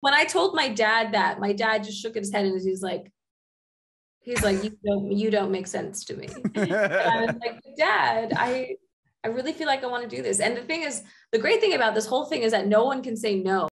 when I told my dad that, my dad just shook his head and he's like, he's like, you don't, you don't make sense to me. and I was like, Dad, I, I really feel like I want to do this. And the thing is, the great thing about this whole thing is that no one can say no.